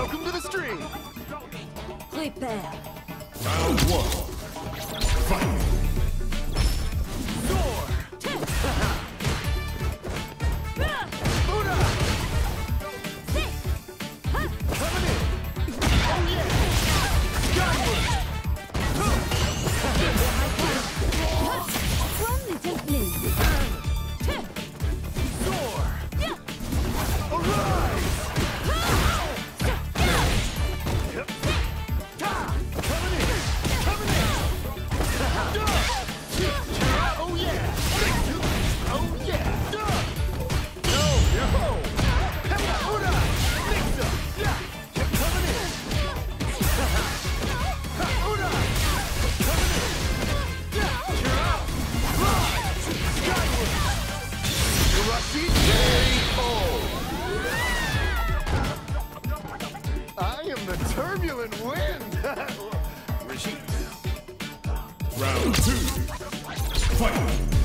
Welcome to the stream! Prepare! Round one! Fight! Round two. Fight.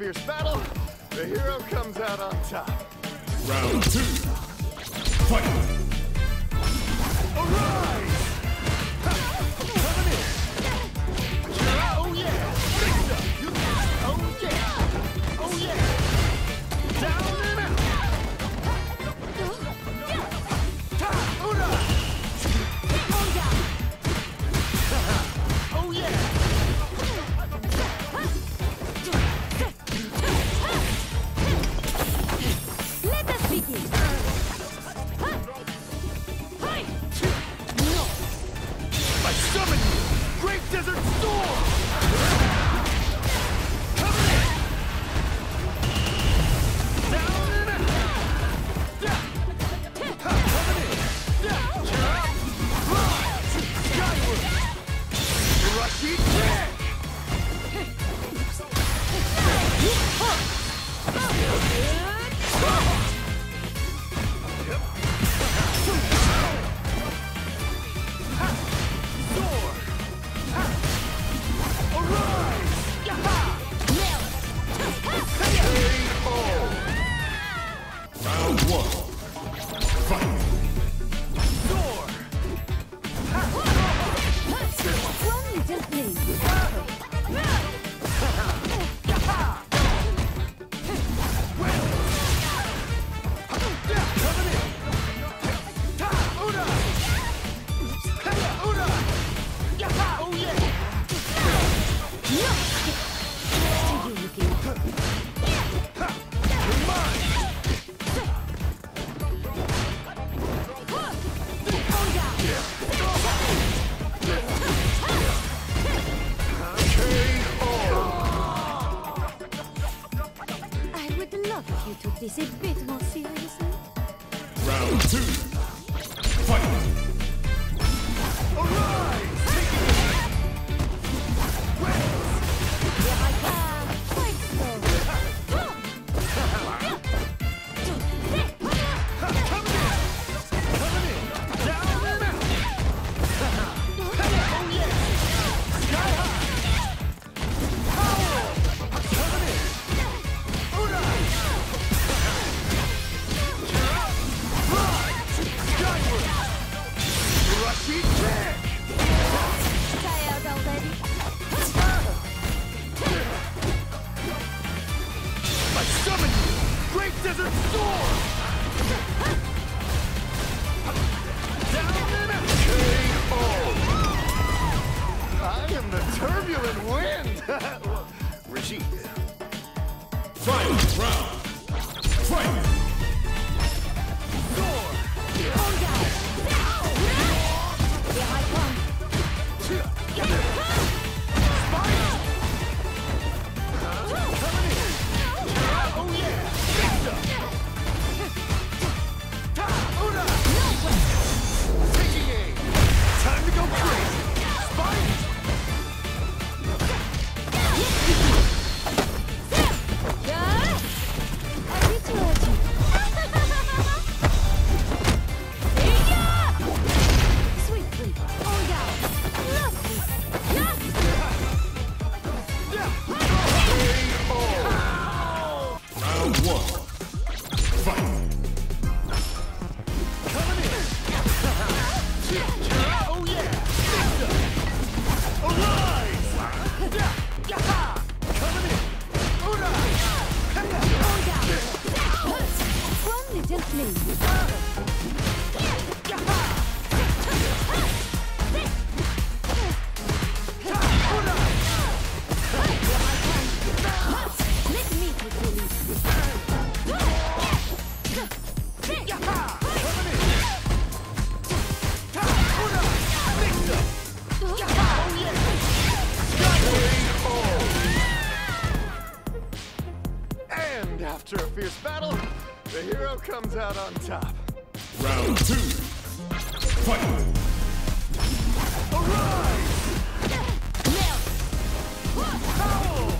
fierce battle, the hero comes out on top. Round two. Fight! Arise! Round one. You took this a bit more seriously. Round two. Fight! Alright! After a fierce battle, the hero comes out on top. Round two. Fight! Arise! Howl!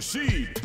wins!